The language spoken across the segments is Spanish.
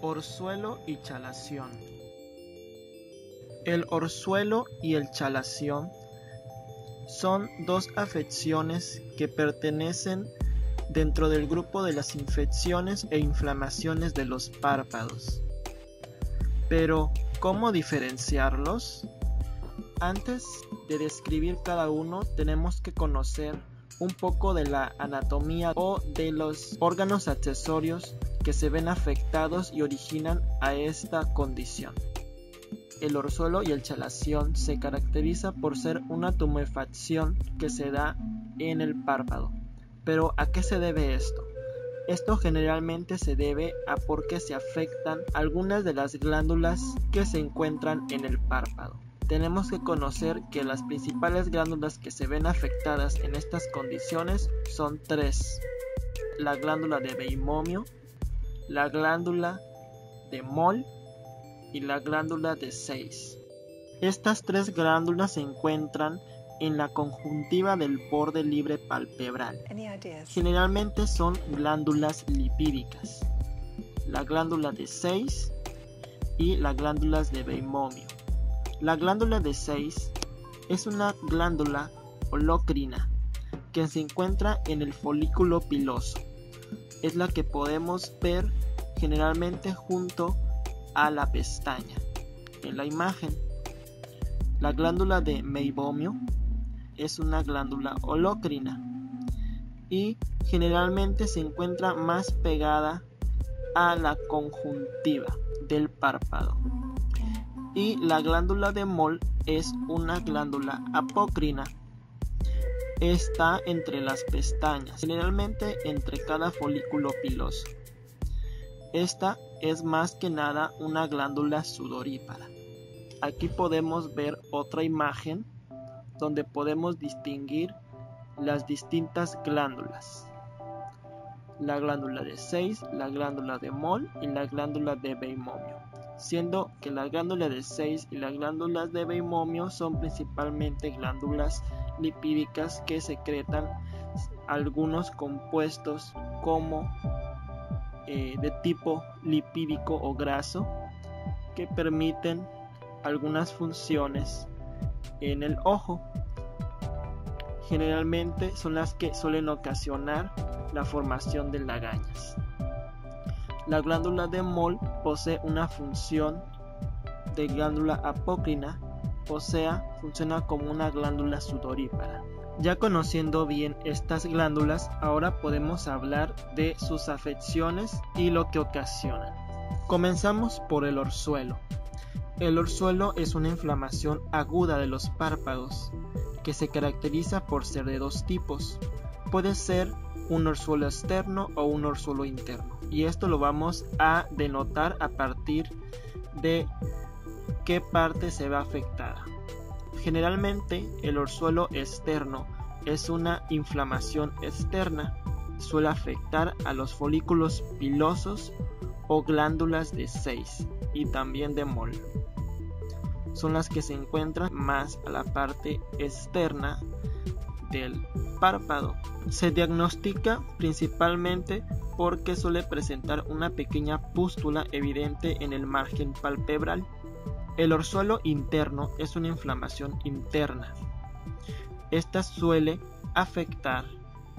Orzuelo y chalación. El orzuelo y el chalación son dos afecciones que pertenecen dentro del grupo de las infecciones e inflamaciones de los párpados. Pero, ¿cómo diferenciarlos? Antes de describir cada uno tenemos que conocer un poco de la anatomía o de los órganos accesorios que se ven afectados y originan a esta condición. El orzuelo y el chalación se caracteriza por ser una tumefacción que se da en el párpado. Pero ¿a qué se debe esto? Esto generalmente se debe a porque se afectan algunas de las glándulas que se encuentran en el párpado. Tenemos que conocer que las principales glándulas que se ven afectadas en estas condiciones son tres. La glándula de Beimomio, la glándula de Moll y la glándula de Seis. Estas tres glándulas se encuentran en la conjuntiva del borde libre palpebral. Generalmente son glándulas lipídicas. La glándula de Seis y las glándulas de Beimomio. La glándula de Seis es una glándula holocrina que se encuentra en el folículo piloso es la que podemos ver generalmente junto a la pestaña. En la imagen, la glándula de Meibomio es una glándula holocrina y generalmente se encuentra más pegada a la conjuntiva del párpado. Y la glándula de Moll es una glándula apócrina está entre las pestañas, generalmente entre cada folículo piloso. Esta es más que nada una glándula sudorípara. Aquí podemos ver otra imagen donde podemos distinguir las distintas glándulas. La glándula de 6, la glándula de Moll y la glándula de Beimomio siendo que la glándula de 6 y las glándulas de Beimomio son principalmente glándulas lipídicas que secretan algunos compuestos como eh, de tipo lipídico o graso que permiten algunas funciones en el ojo. Generalmente son las que suelen ocasionar la formación de lagañas. La glándula de Moll posee una función de glándula apócrina, o sea, funciona como una glándula sudorípara. Ya conociendo bien estas glándulas, ahora podemos hablar de sus afecciones y lo que ocasionan. Comenzamos por el orzuelo. El orzuelo es una inflamación aguda de los párpados, que se caracteriza por ser de dos tipos. Puede ser un orzuelo externo o un orzuelo interno. Y esto lo vamos a denotar a partir de qué parte se va afectada. Generalmente el orzuelo externo es una inflamación externa. Suele afectar a los folículos pilosos o glándulas de 6 y también de Moll. Son las que se encuentran más a la parte externa del párpado. Se diagnostica principalmente porque suele presentar una pequeña pústula evidente en el margen palpebral. El orzuelo interno es una inflamación interna. Esta suele afectar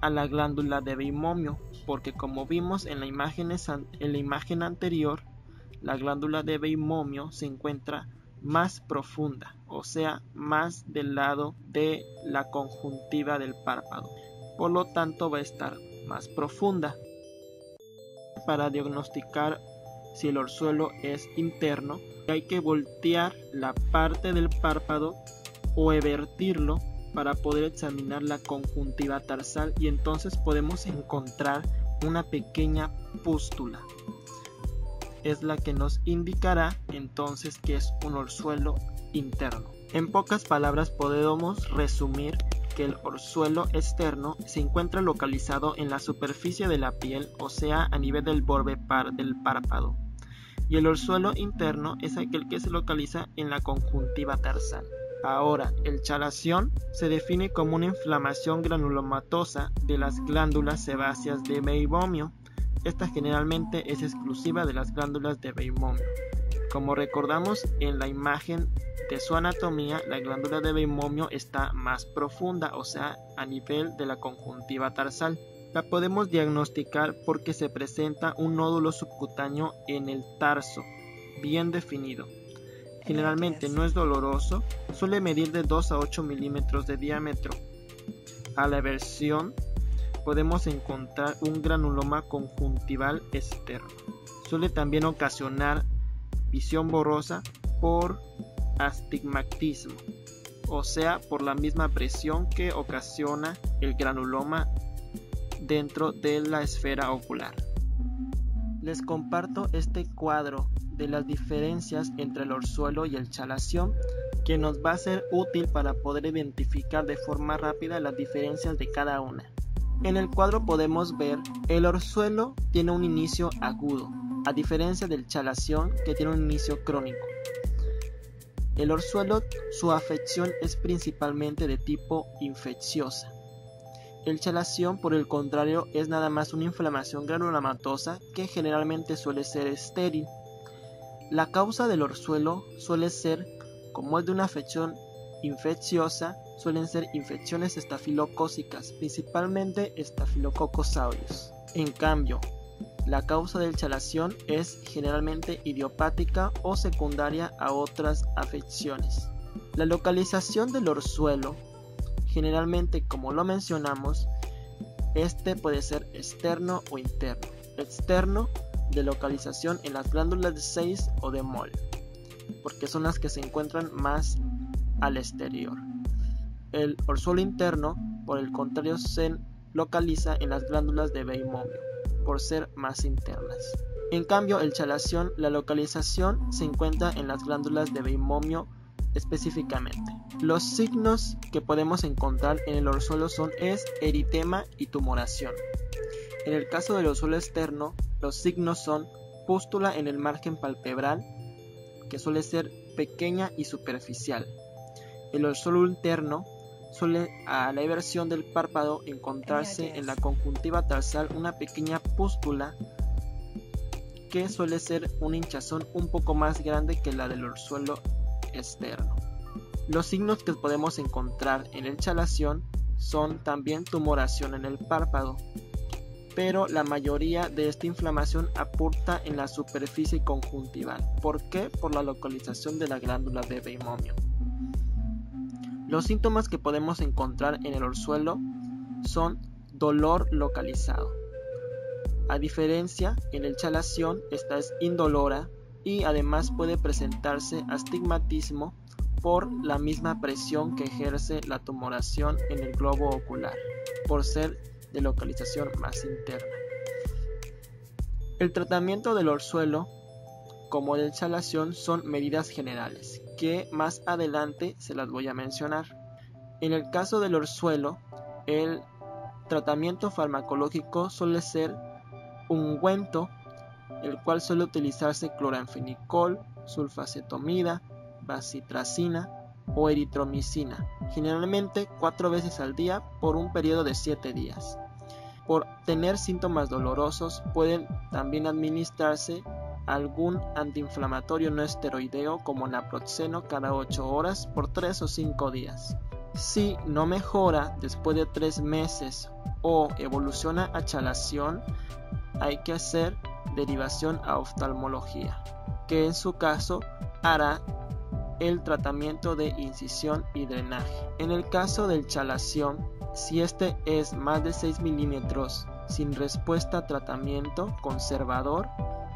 a la glándula de Beimomio porque como vimos en la imagen, anterior, la glándula de Beimomio se encuentra más profunda, o sea, más del lado de la conjuntiva del párpado. Por lo tanto, va a estar más profunda. Para diagnosticar si el orzuelo es interno, hay que voltear la parte del párpado o evertirlo para poder examinar la conjuntiva tarsal y entonces podemos encontrar una pequeña pústula es la que nos indicará entonces que es un orzuelo interno. En pocas palabras podemos resumir que el orzuelo externo se encuentra localizado en la superficie de la piel, o sea, a nivel del borde par del párpado. Y el orzuelo interno es aquel que se localiza en la conjuntiva tarsal. Ahora, el chalación se define como una inflamación granulomatosa de las glándulas sebáceas de meibomio Esta generalmente es exclusiva de las glándulas de Beimomio. Como recordamos en la imagen de su anatomía, la glándula de Beimomio está más profunda, o sea, a nivel de la conjuntiva tarsal. La podemos diagnosticar porque se presenta un nódulo subcutáneo en el tarso, bien definido. Generalmente no es doloroso, suele medir de 2 a 8 milímetros de diámetro. A la versión podemos encontrar un granuloma conjuntival externo. Suele también ocasionar visión borrosa por astigmatismo, o sea, por la misma presión que ocasiona el granuloma dentro de la esfera ocular. Les comparto este cuadro de las diferencias entre el orzuelo y el chalación que nos va a ser útil para poder identificar de forma rápida las diferencias de cada una. En el cuadro podemos ver el orzuelo tiene un inicio agudo, a diferencia del chalación que tiene un inicio crónico. El orzuelo, su afección es principalmente de tipo infecciosa. El chalación, por el contrario, es nada más una inflamación granulomatosa que generalmente suele ser estéril. La causa del orzuelo suele ser, como es de una afección infecciosa, suelen ser infecciones estafilocócicas, principalmente Staphylococcus aureus. En cambio, la causa del chalación es generalmente idiopática o secundaria a otras afecciones. La localización del orzuelo, generalmente como lo mencionamos, este puede ser externo o interno. Externo de localización en las glándulas de Seis o de Moll, porque son las que se encuentran más al exterior. El orzuelo interno, por el contrario, se localiza en las glándulas de Beimomio por ser más internas. En cambio, el chalación, la localización se encuentra en las glándulas de Beimomio específicamente. Los signos que podemos encontrar en el orzuelo son es eritema y tumoración. En el caso del orzuelo externo, los signos son pústula en el margen palpebral, que suele ser pequeña y superficial. El orzuelo interno suele a la inversión del párpado encontrarse en la conjuntiva tarsal una pequeña pústula que suele ser una hinchazón un poco más grande que la del orzuelo externo. Los signos que podemos encontrar en el chalación son también tumoración en el párpado, pero la mayoría de esta inflamación aporta en la superficie conjuntival. ¿Por qué? Por la localización de la glándula de Beimomio. Los síntomas que podemos encontrar en el orzuelo son dolor localizado. A diferencia, en el chalación esta es indolora y además puede presentarse astigmatismo por la misma presión que ejerce la tumoración en el globo ocular, por ser de localización más interna. El tratamiento del orzuelo, como del chalación, son medidas generales que más adelante se las voy a mencionar. En el caso del orzuelo, el tratamiento farmacológico suele ser ungüento, el cual suele utilizarse cloranfenicol, sulfacetomida, bacitracina o eritromicina, generalmente cuatro veces al día por un periodo de 7 días. Por tener síntomas dolorosos pueden también administrarse algún antiinflamatorio no esteroideo como naproxeno cada 8 horas por 3 o 5 días. Si no mejora después de 3 meses o evoluciona a chalación, hay que hacer derivación a oftalmología, que en su caso hará el tratamiento de incisión y drenaje. En el caso del chalación, si este es más de 6 milímetros sin respuesta a tratamiento conservador,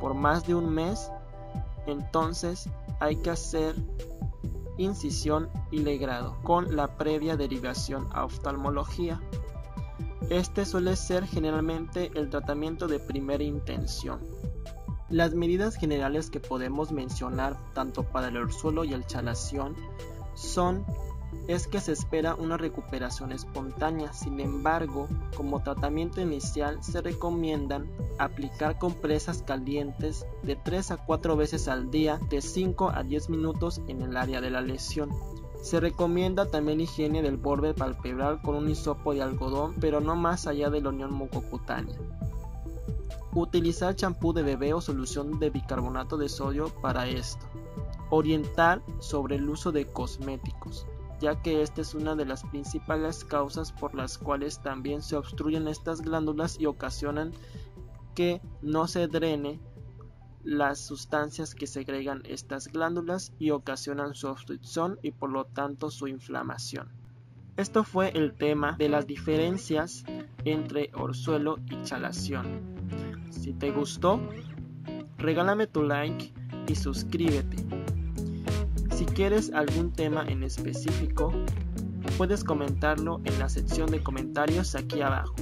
por más de un mes, entonces hay que hacer incisión y legrado con la previa derivación a oftalmología. Este suele ser generalmente el tratamiento de primera intención. Las medidas generales que podemos mencionar tanto para el orzuelo y el chalación son es que se espera una recuperación espontánea. Sin embargo, como tratamiento inicial se recomiendan aplicar compresas calientes de 3 a 4 veces al día de 5 a 10 minutos en el área de la lesión. Se recomienda también higiene del borde palpebral con un hisopo de algodón, pero no más allá de la unión mucocutánea. Utilizar champú de bebé o solución de bicarbonato de sodio para esto. Orientar sobre el uso de cosméticos, ya que esta es una de las principales causas por las cuales también se obstruyen estas glándulas y ocasionan que no se drene las sustancias que segregan estas glándulas y ocasionan su obstrucción y por lo tanto su inflamación. Esto fue el tema de las diferencias entre orzuelo y chalación. Si te gustó, regálame tu like y suscríbete. Si quieres algún tema en específico, puedes comentarlo en la sección de comentarios aquí abajo.